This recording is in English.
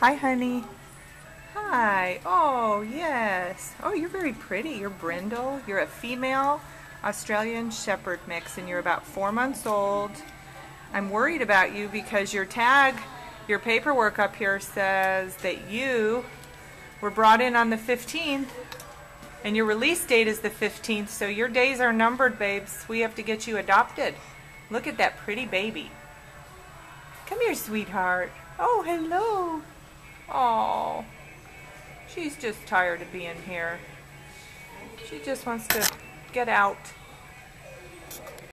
Hi, honey. Hi. Oh, yes. Oh, you're very pretty. You're brindle. You're a female Australian Shepherd mix, and you're about four months old. I'm worried about you because your tag, your paperwork up here says that you were brought in on the 15th, and your release date is the 15th, so your days are numbered, babes. We have to get you adopted. Look at that pretty baby. Come here, sweetheart. Oh, hello. She's just tired of being here. She just wants to get out.